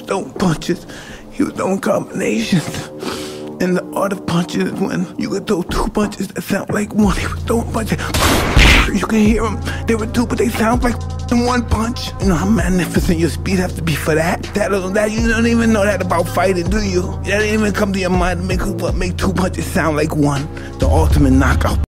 was throwing punches. He was throwing combinations. And the art of punches is when you could throw two punches that sound like one. He was throwing punches. You can hear them. They were two, but they sound like one punch. You know how magnificent your speed has to be for that? That that you don't even know that about fighting, do you? That didn't even come to your mind to make what make two punches sound like one. The ultimate knockout.